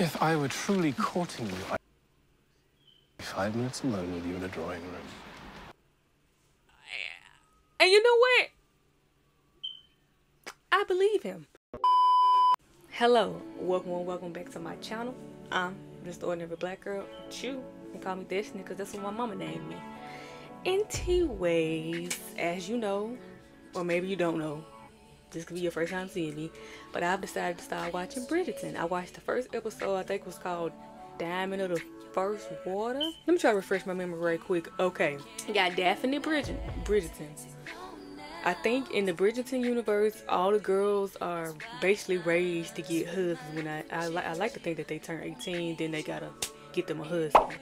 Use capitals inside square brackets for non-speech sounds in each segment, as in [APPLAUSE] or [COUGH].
If I were truly courting you, I'd be five minutes alone with you in a drawing room. And you know what? I believe him. Hello, welcome and welcome back to my channel. I'm just the ordinary black girl. You can call me Destiny because that's what my mama named me. Anyways, as you know, or maybe you don't know, this could be your first time seeing me, but I've decided to start watching Bridgerton. I watched the first episode, I think was called Diamond of the First Water. Let me try to refresh my memory right quick. Okay, you got Daphne Bridgerton. Bridgerton. I think in the Bridgerton universe, all the girls are basically raised to get husbands. When I I, li I like to think that they turn 18, then they gotta get them a husband.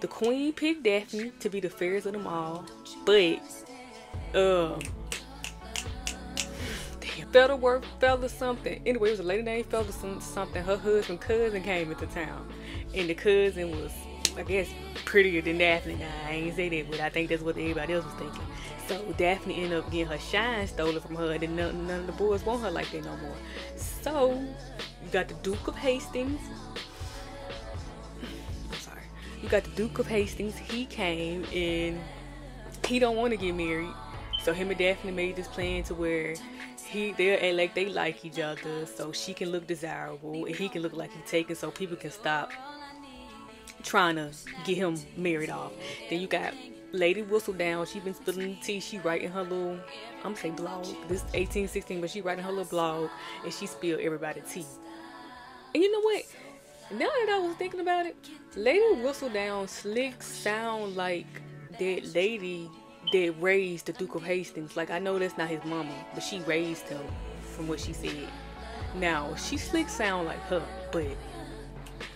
The queen picked Daphne to be the fairest of them all, but um, damn, Featherworth [LAUGHS] fell or something. Anyway, it was a lady named Feather something. Her husband cousin came into town, and the cousin was, I guess, prettier than Daphne. Now I ain't say that, but I think that's what everybody else was thinking. So Daphne ended up getting her shine stolen from her, and none, none of the boys want her like that no more. So you got the Duke of Hastings. [SIGHS] I'm sorry. You got the Duke of Hastings. He came and he don't want to get married. So him and Daphne made this plan to where he they'll like they like each other, so she can look desirable and he can look like he's taken, so people can stop trying to get him married off. Then you got Lady Whistledown, she been spilling tea. She writing her little, I'm gonna say blog. This 1816, but she writing her little blog and she spilled everybody tea. And you know what? Now that I was thinking about it, Lady Whistledown slick sound like that lady that raised the Duke of Hastings. Like I know that's not his mama, but she raised him from what she said. Now she slick sound like her, but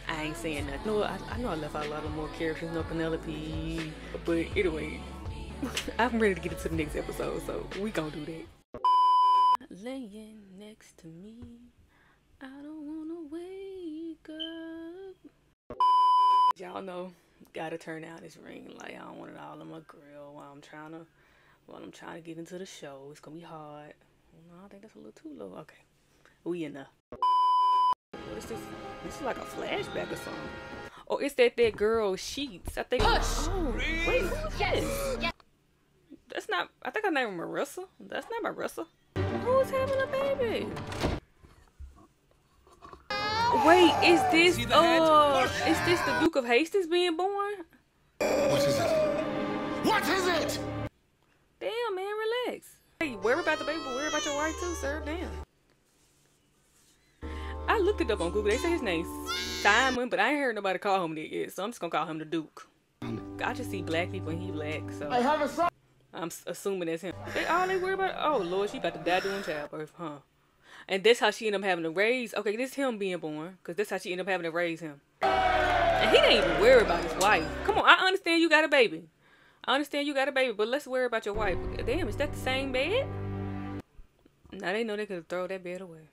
I ain't saying nothing. No, I, I know I left out a lot of more characters, no Penelope, but anyway, [LAUGHS] I'm ready to get into the next episode, so we gonna do that. Laying next to me, I don't wanna wake up. Y'all know, gotta turn down this ring light. I don't want it all on my grill while I'm trying to, while I'm trying to get into the show. It's gonna be hard. No, I think that's a little too low. Okay, we in there. What is this? This is like a flashback or something. Oh, it's that that girl Sheets. I think. Push. Oh, wait, who's Yes. yes. That's not. I think her name is Marissa. That's not Marissa. Who's having a baby? Wait, is this See uh, is this the Duke of Hastings being born? What is it? What is it? Damn, man, relax. Hey, worry about the baby, but worry about your wife too, sir. Damn. I looked it up on Google. They say his name's Simon, but I ain't heard nobody call him that yet, so I'm just gonna call him the Duke. I just see black people and he black, so I have a son. I'm assuming that's him. They all they worry about. Oh Lord, she about to die doing childbirth, huh? And that's how she ended up having to raise. Okay, this him being born, cause that's how she ended up having to raise him. And he didn't even worry about his wife. Come on, I understand you got a baby. I understand you got a baby, but let's worry about your wife. Damn, is that the same bed? Now they know they could throw that bed away.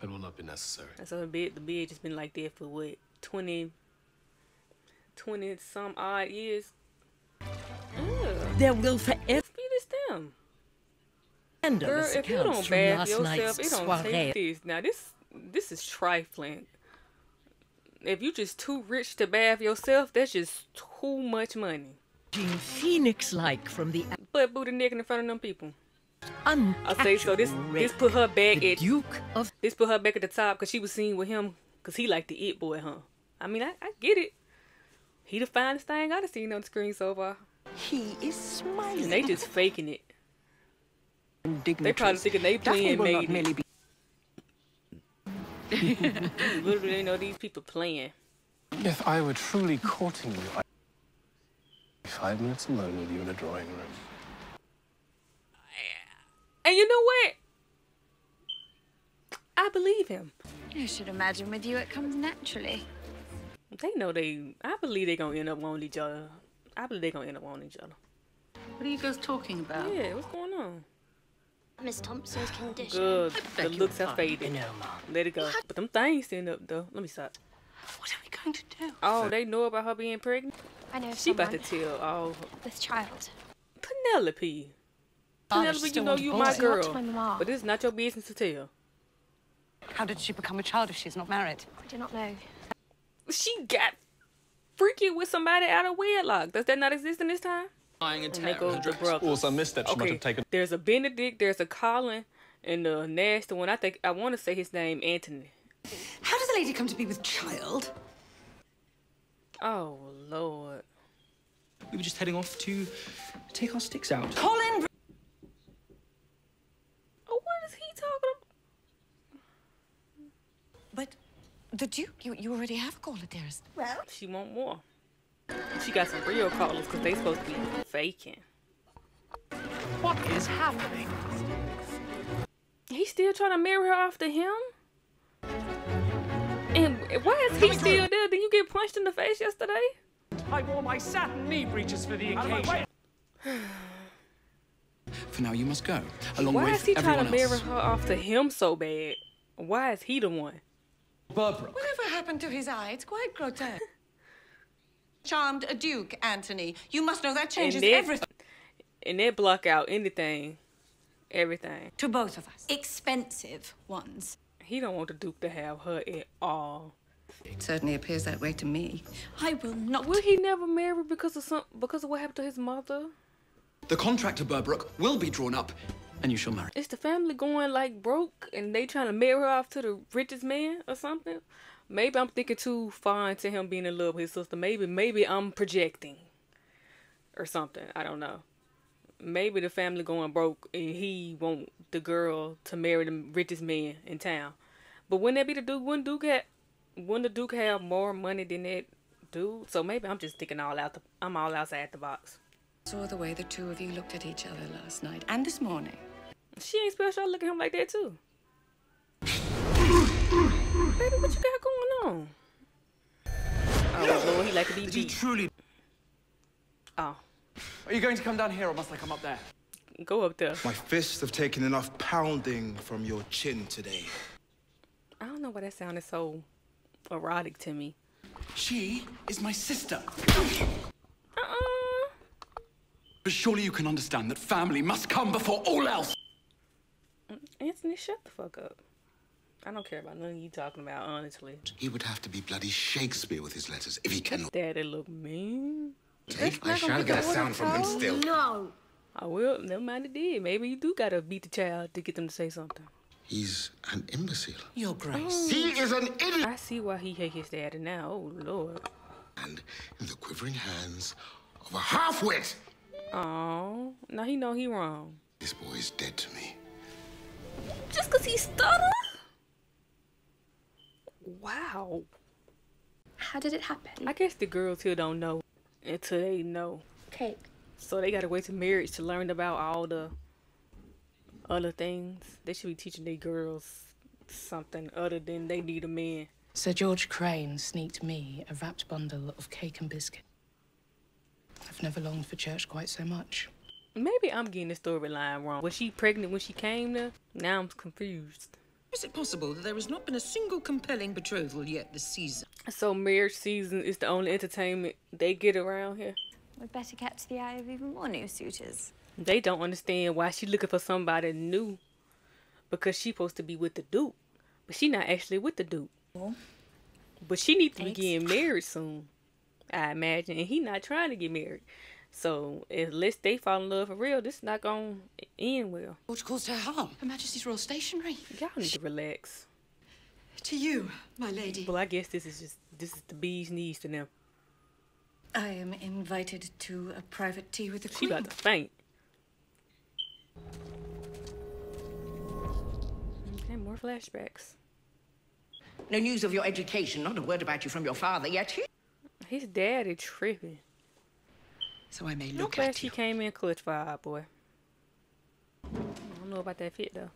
That will not be necessary. And so the bed, the bed just been like that for what 20, 20 some odd years. Ugh. There will forever Be this them. Girl, if you don't bath yourself, it don't soiree. take this. Now this this is trifling. If you just too rich to bath yourself, that's just too much money. Phoenix-like from the Butt booty nigga in front of them people. I say so. This this put her back at Duke of this put her back at the top because she was seen with him because he like the it boy, huh? I mean, I, I get it. He the finest thing I've seen on the screen so far. he is smiling. And they just faking it. Dignitaries. They probably thinking they Daphne playing will not made it. merely be [LAUGHS] Little do they know these people playing. If I were truly courting you, I'd be five minutes alone with you in a drawing room. And you know what? I believe him. I should imagine with you it comes naturally. They know they. I believe they're gonna end up wanting each other. I believe they're gonna end up wanting each other. What are you guys talking about? Yeah, what's going on? Miss Thompson's condition. Good. beg The your looks have pardon. faded. Let it go. But them things stand up though. Let me stop. What are we going to do? Oh, they know about her being pregnant. I know She someone about to tell all this child. Penelope. Penelope, you know you boys. my girl, my mom. but it's not your business to tell. How did she become a child if she's not married? I do not know. She got freaky with somebody out of wedlock. Does that not exist in this time? Lying and And they tearing go her the dress. brothers. Also, misstep. She might Okay, have taken. there's a Benedict, there's a Colin, and the nasty one. I think I want to say his name Anthony. How does a lady come to be with child? Oh Lord. We were just heading off to take our sticks out. Colin! Oh, what is he talking about? But the Duke, you, you already have a caller, dearest. Well, she want more. She got some real callers because they supposed to be faking. What is happening? He's still trying to marry her off to him? And why is he still there? Did you get punched in the face yesterday? I wore my satin knee breeches for the occasion. [SIGHS] For now, you must go, along Why with is he trying to marry else. her to him so bad? Why is he the one? Berbrooke. Whatever happened to his eye? It's quite grotesque. Charmed a duke, Anthony. You must know that changes that- everything And that block out anything, everything. to both of us. Expensive ones. He don't want the Duke to have her at all. It certainly appears that way to me. I will not. Will he never marry because of some because of what happened to his mother? The contract to Berbrooke will be drawn up, and you shall marry. Is the family going like broke and they trying to marry her off to the richest man or something? Maybe I'm thinking too far into him being in love with his sister. Maybe maybe I'm projecting or something. I don't know. Maybe the family going broke and he want the girl to marry the richest man in town. But wouldn't that be the Duke? Wouldn't Duke have, wouldn't the Duke have more money than that dude? So maybe I'm just thinking all out the I'm all outside the box. Saw the way the two of you looked at each other last night and this morning. She ain't special. I look at him like that too. Baby, what you got going on? Oh Lord, he like to be Did he beat. truly? Oh, Are you going to come down here or must I come up there? go up there. My fists have taken enough pounding from your chin today. I don't know why that sounded so erotic to me. She is my sister. Uh-uh. But surely you can understand that family must come before all else. Mm, Anthony, shut the fuck up. I don't care about nothing of you talking about, honestly. He would have to be bloody Shakespeare with his letters if he cannot Daddy look mean. take. I not gonna shall get get a sound from him oh, still. No. I will. Never mind it did. Maybe you do gotta beat the child to get them to say something. He's an imbecile. Your Grace. Oh. He is an idiot. I see why he hate his daddy now. Oh Lord. And in the quivering hands of a half-wit. Oh, now he know he wrong. This boy is dead to me. Just cause he stutter? Wow. How did it happen? I guess the girls here don't know until they know. Cake. So they gotta wait to marriage to learn about all the other things. They should be teaching their girls something other than they need a man. Sir George Crane sneaked me a wrapped bundle of cake and biscuit. I've never longed for church quite so much. Maybe I'm getting the storyline wrong. Was she pregnant when she came there? Now I'm confused. Is it possible that there has not been a single compelling betrothal yet this season? So marriage season is the only entertainment they get around here. We'd better catch the eye of even more new suitors. They don't understand why she looking for somebody new. Because she supposed to be with the Duke. But she not actually with the Duke. But she needs to be getting married soon. I imagine. And he not trying to get married. So unless they fall in love for real, this is not gonna end well. George caused her harm. Her Majesty's Royal Stationery. Y'all need to relax. To you, my lady. Well I guess this is just this is the bee's knees to them. I am invited to a private tea with the She Queen. about to faint. Okay, more flashbacks. No news of your education, not a word about you from your father yet. He... His daddy tripping. So I may I'm look glad at she you. came in clutch for our boy. I don't know about that fit though.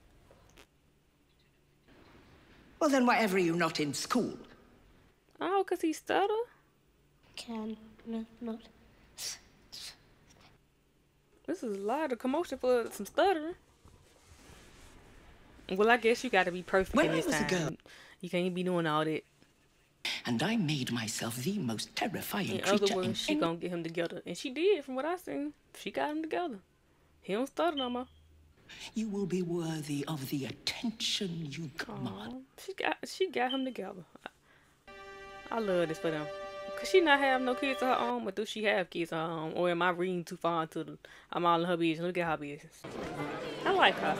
Well, then why ever are you not in school? Oh, cause he stutter. Can no, not. This is a lot of commotion for some stuttering. Well, I guess you got to be perfect When in I this was a time. girl- You can't be doing all that. And I made myself the most terrifying In creature other in she gonna get him together, and she did. From what I seen, she got him together. He don't stutter no more. You will be worthy of the attention you command. She got she got him together. I, I love this for them. Cause she not have no kids of her own, but do she have kids of her own? Or am I reading too far into the I'm all in her business. Look at her business. I like her.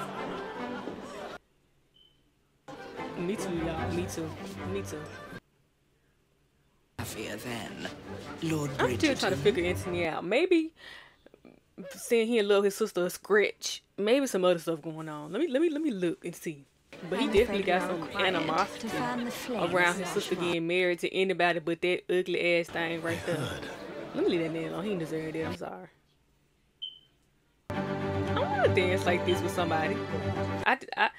Me too, y'all. Me too. Me too. Happier then, Lord I'm still trying to figure Anthony out. Maybe seeing he love his sister a scratch. Maybe some other stuff going on. Let me let me let me look and see. But he I'm definitely got some animosity to fan the flames around his sister Ashmore. getting married to anybody but that ugly ass thing right there. Let me leave that man alone. He didn't deserve that. I'm sorry. I don't want to dance like this with somebody. I, I,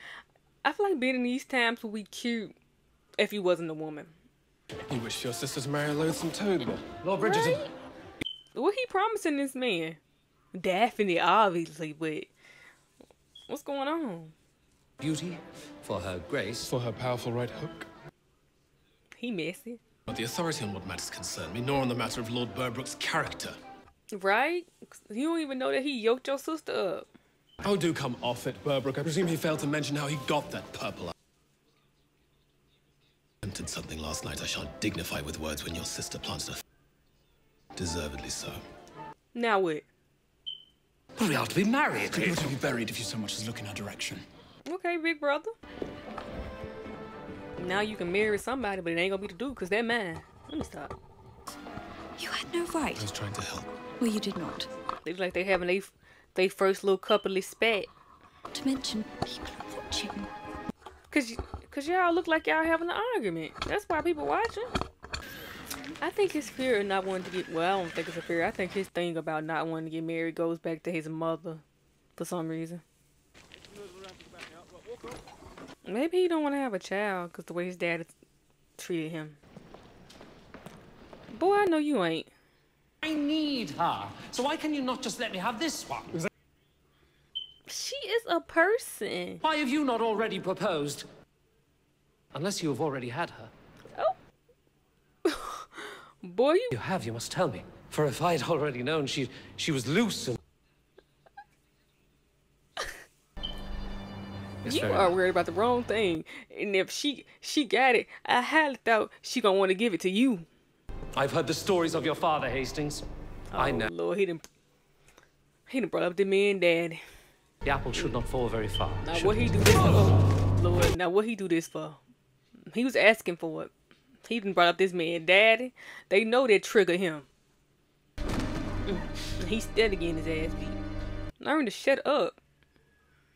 I feel like being in these times would be cute if you wasn't a woman. You wish your sisters marry a loathsome toad, but Lord Bridgerton. What he promising this man? Daphne, obviously, but what's going on? Beauty for her grace. For her powerful right hook. He messy, But the authority on what matters concern me, nor on the matter of Lord Berbrooke's character. right? You don't even know that he yoked your sister up. Oh, do come off it, Berbrooke. I presume he failed to mention how he got that purple eye. Attempted something last night I shan't dignify with words when your sister planted a Deservedly so. Now what? Well, we are to be married. You're to be buried if you so much as look in our direction. Okay, big brother. Now you can marry somebody, but it ain't gonna be the dude, cause they're mine. Let me stop. You had no right. I was trying to help. Well, you did not. They like they having they they first little coupley spat. Not to mention, people are watching. Cause, y- cause y'all look like y'all having an argument. That's why people watching. I think his fear of not wanting to get well, I don't think it's a fear. I think his thing about not wanting to get married goes back to his mother for some reason. Maybe he don't want to have a child because the way his dad treated him. Boy, I know you ain't. I need her. So why can you not just let me have this one? She is a person. Why have you not already proposed? Unless you have already had her. Oh. [LAUGHS] Boy, you You have, you must tell me. For if I had already known she she was loose and [LAUGHS] you are worried about the wrong thing. And if she she got it, I highly thought she gonna want to give it to you. I've heard the stories of your father, Hastings. I Oh, know. Lord, he didn't. He done brought up the man daddy. The apple should not fall very far. Now what he do this for? Lord, now what he do this for? He was asking for it. He done brought up this man daddy. They know they trigger him. Mm. He's steady getting his ass beat. Learn to shut up.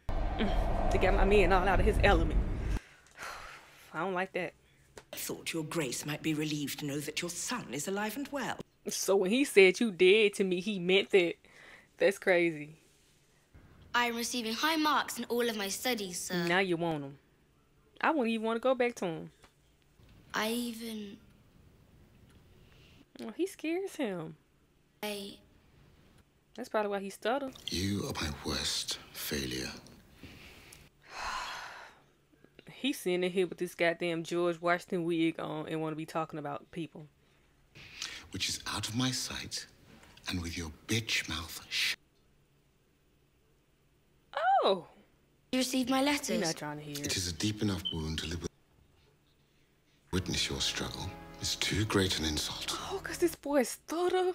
Mm. They got my man all out of his element. [SIGHS] I don't like that. I thought your grace might be relieved to know that your son is alive and well. So when he said you dead to me, he meant that. That's crazy. I am receiving high marks in all of my studies, sir. Now you want him. I wouldn't even want to go back to him. I even. Well, he scares him. I. That's probably why he stuttered. You are my worst failure. [SIGHS] He's sitting in here with this goddamn George Washington wig on and want to be talking about people. which is out of my sight, and with your bitch mouth shut. Oh! You received my letters. You're not trying to hear It it. is a deep enough wound to live with. Witness your struggle is too great an insult Oh, because this boy is stutter.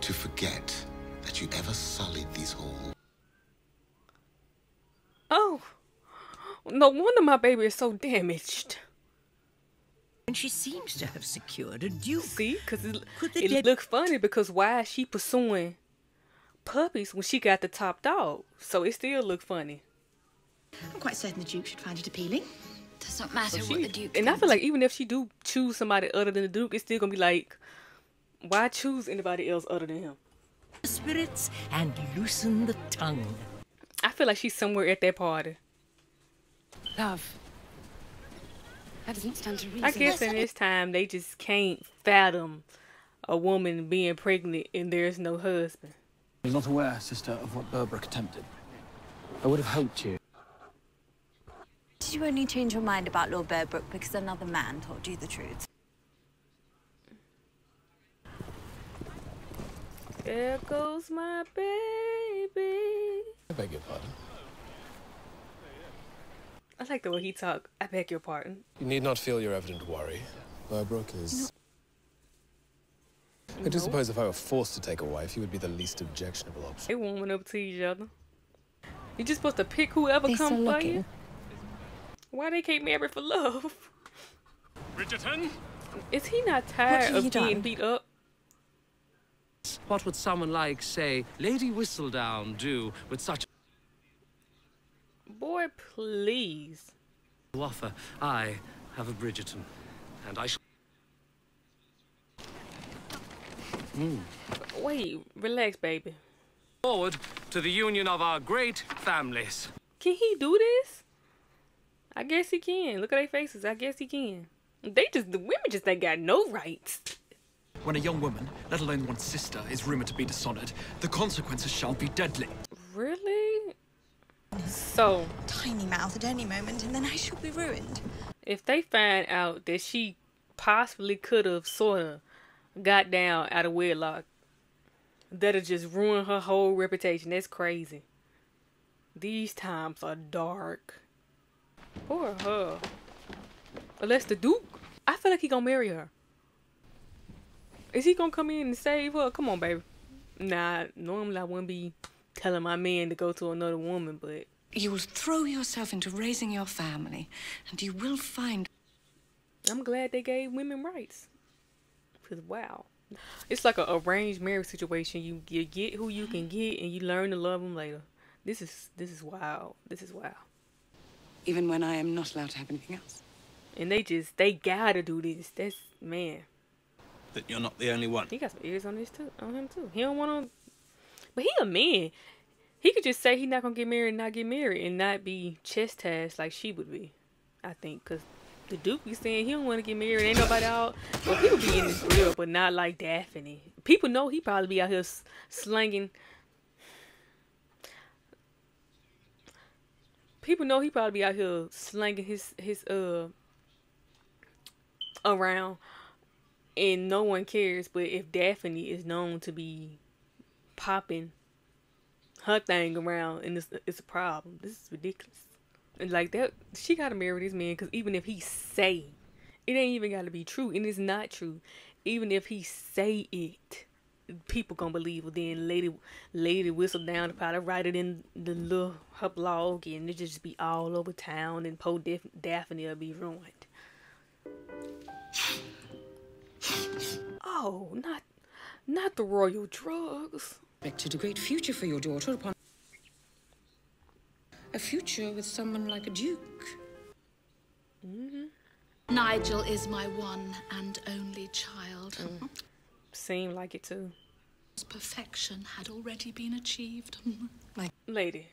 to forget that you ever sullied these halls. Oh! No wonder my baby is so damaged. And she seems to have secured a duke. See? Because it, Could it dead- look funny because why is she pursuing puppies when she got the top dog? So it still looked funny. I'm quite certain the Duke should find it appealing. Does not matter So what the Duke and I feel like even if she do choose somebody other than the Duke, it's still gonna be like, why choose anybody else other than him? The spirits and loosen the tongue. I feel like she's somewhere at that party. Love. That doesn't stand to reason. I guess in this time they just can't fathom a woman being pregnant and there's no husband. I was not aware, sister, of what Berbrooke attempted. I would have hoped you. Did you only change your mind about Lord Berbrooke because another man told you the truth? There goes my baby. I beg your pardon. I like the way he talk. I beg your pardon. You need not feel your evident worry. Berbrooke is. I do suppose if I were forced to take a wife, you would be the least objectionable option. They warming up to each other. You just supposed to pick whoever They come still for you. Why they can't marry for love? Bridgerton? Is he not tired of being done? beat up? What would someone like, say, Lady Whistledown do with such Boy, please. a offer? I have a Bridgerton, and I shall. Mm. Wait, relax, baby. Forward to the union of our great families. Can he do this? I guess he can. Look at their faces. I guess he can. They just the women just ain't got no rights. When a young woman, let alone one's sister, is rumored to be dishonored, the consequences shall be deadly. Really? So Tiny mouth at any moment, and then I shall be ruined. if they find out that she possibly could have sort of got down out of wedlock, that'll just ruin her whole reputation. That's crazy. These times are dark. Poor her. Unless the Duke, I feel like he gonna marry her. Is he gonna come in and save her? Come on, baby. Nah, normally I wouldn't be telling my man to go to another woman, but You will throw yourself into raising your family, and you will find. I'm glad they gave women rights. Cause wow, it's like a arranged marriage situation. You you get who you can get, and you learn to love them later. This is this is wild. This is wild. Even when I am not allowed to have anything else. And they just they gotta do this. That's man. That you're not the only one. He got some ears on this too, on him too. He don't want to, but he a man. He could just say he not gonna get married, and not get married, and not be chastised like she would be. I think, cause the Duke be saying he don't want to get married. Ain't nobody out. Well, people be in this real, but not like Daphne. People know he probably be out here s- slanging. People know he probably be out here slanging his his uh around and no one cares. But if Daphne is known to be popping her thing around, and it's, it's a problem. This is ridiculous. And like that, she gotta marry this man because even if he say, it ain't even gotta be true, and it's not true. Even if he say it, people gonna believe it. Then lady, lady Whistledown, probably write it in the little her blog, and it just be all over town, and poor Daph- Daphne will be ruined. Oh, not, not the royal drugs. Expected a great future for your daughter upon a future with someone like a duke. Mm-hmm. Nigel is my one and only child. Mm. Seem like it too. Perfection had already been achieved. My Lady.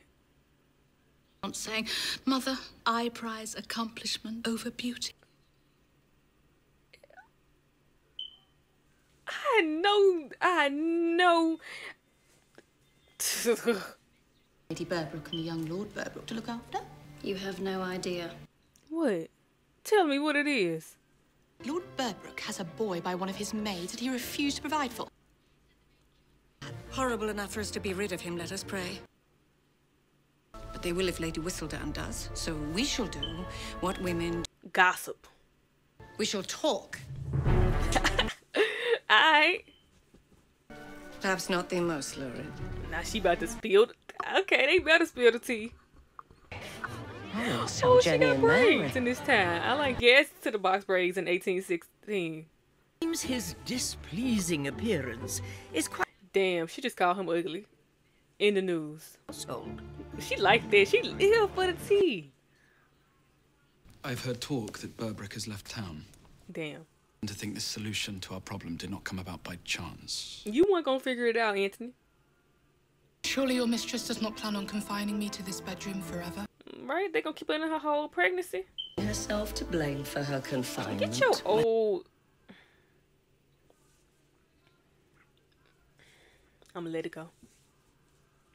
I'm saying, Mother, I prize accomplishment over beauty. I know, I know. [LAUGHS] Lady Berbrooke and the young Lord Berbrooke to look after? You have no idea. What? Tell me what it is. Lord Berbrooke has a boy by one of his maids that he refused to provide for. Horrible enough for us to be rid of him, let us pray. But they will if Lady Whistledown does. So we shall do what women gossip. We shall talk. [LAUGHS] I. Perhaps not the most lurid. Now she about to spill. Okay, they better spill the tea. Oh, oh, she got braids in this time. I like yes to the box braids in 1816. Seems his displeasing appearance is quite. Damn, she just called him ugly. In the news. Sold. She like that. She ill for the tea. I've heard talk that Berbrooke has left town. Damn. And to think this solution to our problem did not come about by chance. You weren't gonna figure it out, Anthony. Surely your mistress does not plan on confining me to this bedroom forever. Mm, right? They gonna keep her in her whole pregnancy. Herself to blame for her confinement. Get your old. I'm gonna let it go.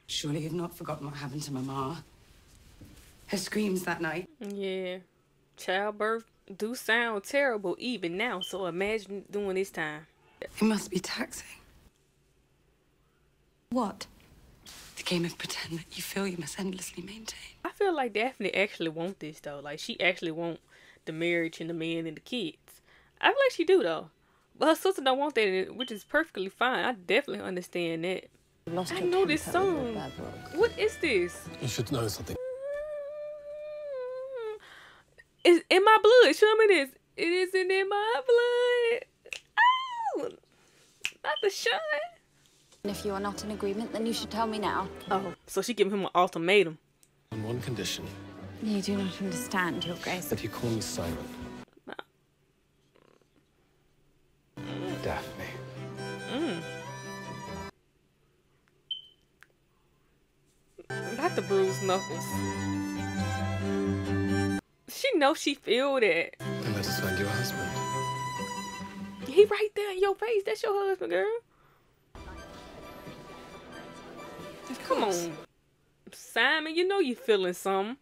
Surely you've not forgotten what happened to Mama. Her screams that night. Yeah. Childbirth do sound terrible even now, so imagine doing this time. It must be taxing. What? The game of pretend that you feel you must endlessly maintain. I feel like Daphne actually want this though. Like she actually want the marriage and the man and the kids. I feel like she do though. But her sister don't want that, which is perfectly fine. I definitely understand that. Lost I know this song. What is this? You should know something. Mm-hmm. It's in my blood. Show me this. It isn't in my blood. Oh, not the shine. And if you are not in agreement, then you should tell me now. Oh, so she giving him an ultimatum. On one condition, You do not understand, Your Grace. that you call me Simon. Daphne. Mm. Not the bruised knuckles. She knows she feel that. Then let us find your husband. He right there in your face. That's your husband, girl. Come on. Simon, you know you feeling something.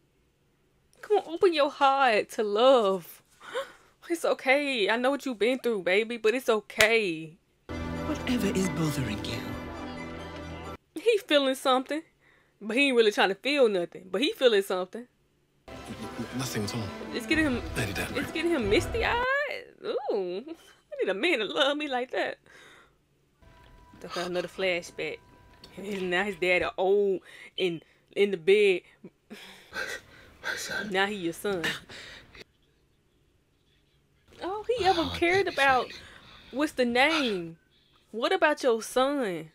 Come on, open your heart to love. [GASPS] It's okay. I know what you've been through, baby, but it's okay. Whatever is bothering you? He feeling something. But he ain't really trying to feel nothing. But he feeling something. Nothing at all. It's getting him Lady Daphne. it's getting him misty eyed. Ooh. I need a man to love me like that. Took her another flashback. His, now his daddy old in in the bed. Now he your son. [LAUGHS] Oh, he ever cared about what's the name? What about your son?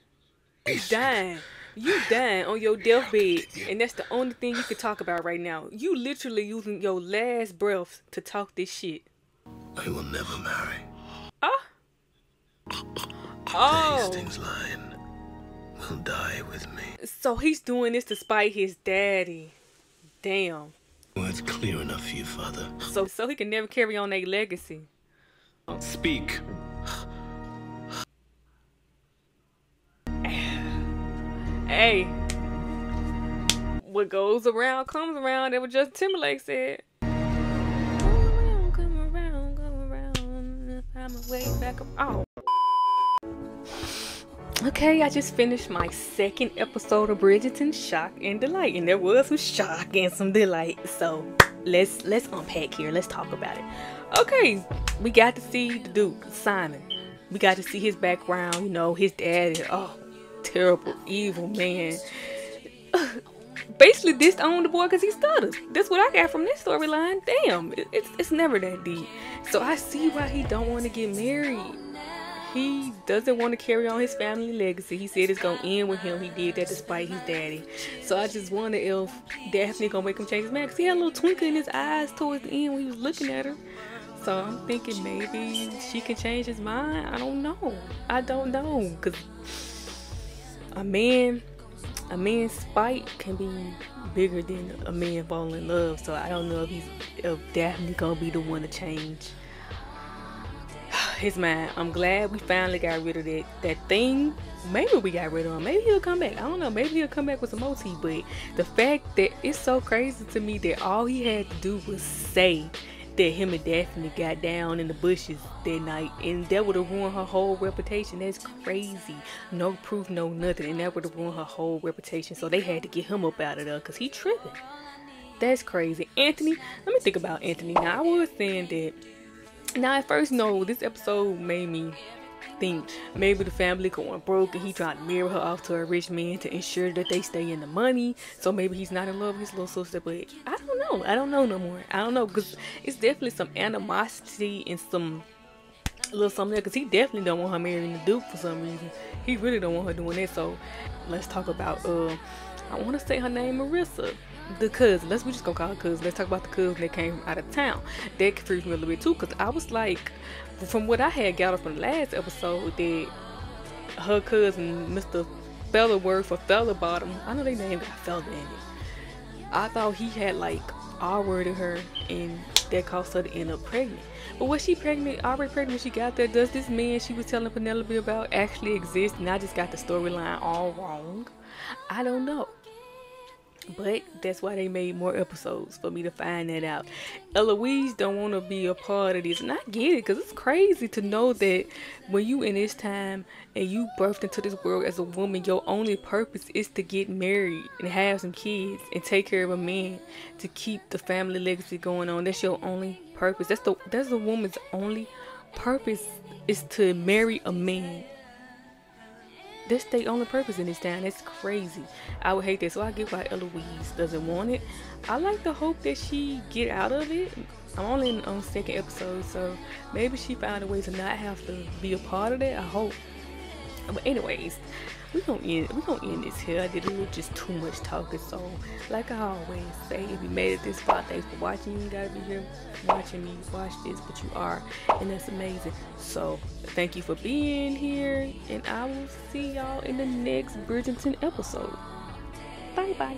You dying. You [SIGHS] dying on your deathbed, and that's the only thing you can talk about right now. You literally using your last breath to talk this shit. I will never marry. Ah. Oh. Hastings line will die with me. So he's doing this to spite his daddy. Damn. It's clear enough for you, father. So so he can never carry on their legacy. Speak. [SIGHS] Hey. What goes around comes around. That what Justin Timberlake said. Go around, come around, go around. My way back up. Oh. Okay, I just finished my second episode of Bridgerton Shock and Delight, and there was some shock and some delight. So let's let's unpack here. Let's talk about it. Okay, we got to see the Duke Simon. We got to see his background. You know, his dad. is- Oh, terrible, evil man. [SIGHS] Basically, disowned the boy because he stuttered. That's what I got from this storyline. Damn, it's it's never that deep. So I see why he don't want to get married. He doesn't want to carry on his family legacy. He said it's gonna end with him. He did that despite his daddy. So I just wonder if Daphne gonna make him change his mind. Cause he had a little twinkle in his eyes towards the end when he was looking at her. So I'm thinking maybe she can change his mind. I don't know. I don't know. Cause a man, a man's spite can be bigger than a man falling in love. So I don't know if he's if Daphne gonna be the one to change his mind. I'm glad we finally got rid of that that thing. Maybe we got rid of him. Maybe he'll come back. I don't know. Maybe he'll come back with some OT. But the fact that it's so crazy to me that all he had to do was say that him and Daphne got down in the bushes that night, and that would have ruined her whole reputation. That's crazy. No proof, no nothing, and that would have ruined her whole reputation. So they had to get him up out of there because he tripping. That's crazy. Anthony, let me think about Anthony. Now I was saying that now, at first, no, this episode made me think maybe the family going broke and he trying to marry her off to a rich man to ensure that they stay in the money. So maybe he's not in love with his little sister, but I don't know. I don't know no more. I don't know because it's definitely some animosity and some little something there because he definitely don't want her marrying the Duke for some reason. He really don't want her doing that. So let's talk about uh, I want to say her name Marissa the cousin. Let's we just gonna call her cousin. Let's talk about the cousin that came out of town. That confused me a little bit too, cause I was like, from what I had gathered from the last episode, that her cousin, Mr. Feller worked for or Bottom. I know they name got feather in it. I thought he had like R-worded her, and that caused her to end up pregnant. But was she pregnant, already pregnant when she got there? Does this man she was telling Penelope about actually exist? And I just got the storyline all wrong. I don't know. But that's why they made more episodes for me to find that out. Eloise don't want to be a part of this, and I get it because it's crazy to know that when you in this time and you birthed into this world as a woman, your only purpose is to get married and have some kids and take care of a man to keep the family legacy going on. That's your only purpose. That's the that's the woman's only purpose is to marry a man that's the only purpose in this town. That's crazy. I would hate that. So I get why Eloise doesn't want it. I like to hope that she get out of it. I'm only in on second episode, so maybe she found a way to not have to be a part of that. I hope. But anyways, we gonna end we gonna end this here. I did a little just too much talking. So like I always say, if you made it this far, thanks for watching. You gotta be here watching me watch this, but you are, and that's amazing. So thank you for being here, and I will see y'all in the next Bridgerton episode. Bye bye.